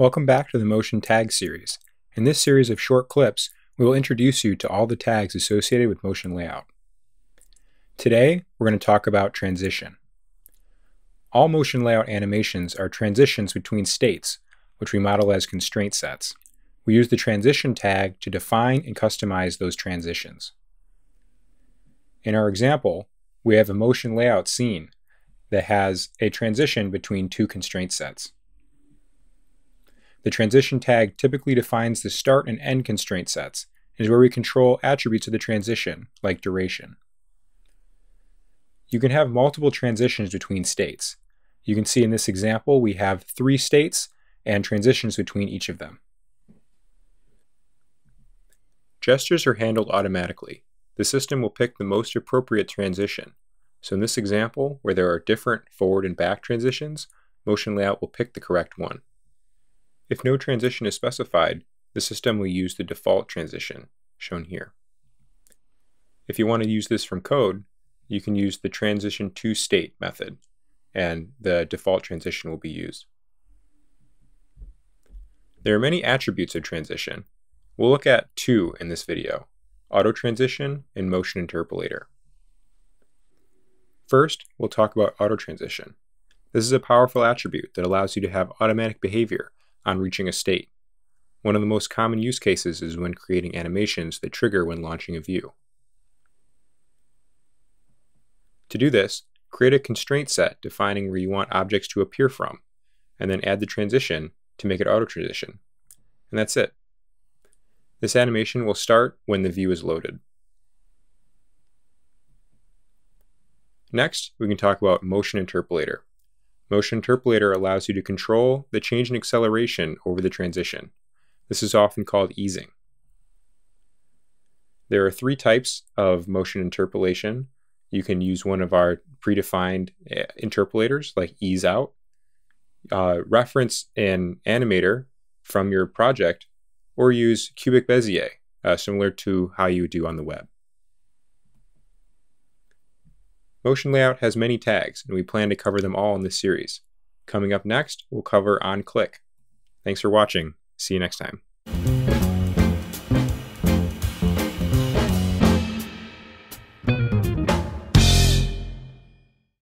Welcome back to the Motion Tag series. In this series of short clips, we will introduce you to all the tags associated with motion layout. Today, we're going to talk about transition. All motion layout animations are transitions between states, which we model as constraint sets. We use the transition tag to define and customize those transitions. In our example, we have a motion layout scene that has a transition between two constraint sets. The transition tag typically defines the start and end constraint sets and is where we control attributes of the transition, like duration. You can have multiple transitions between states. You can see in this example we have three states and transitions between each of them. Gestures are handled automatically. The system will pick the most appropriate transition. So in this example, where there are different forward and back transitions, motion layout will pick the correct one. If no transition is specified, the system will use the default transition, shown here. If you want to use this from code, you can use the transition to state method, and the default transition will be used. There are many attributes of transition. We'll look at two in this video, auto transition and motion interpolator. First, we'll talk about auto transition. This is a powerful attribute that allows you to have automatic behavior on reaching a state. One of the most common use cases is when creating animations that trigger when launching a view. To do this, create a constraint set defining where you want objects to appear from, and then add the transition to make it auto-transition. And that's it. This animation will start when the view is loaded. Next, we can talk about Motion Interpolator. Motion Interpolator allows you to control the change in acceleration over the transition. This is often called easing. There are three types of motion interpolation. You can use one of our predefined eh, interpolators like ease out, uh, reference an animator from your project, or use cubic Bezier, uh, similar to how you do on the web. Motion layout has many tags, and we plan to cover them all in this series. Coming up next, we'll cover on-click. Thanks for watching. See you next time.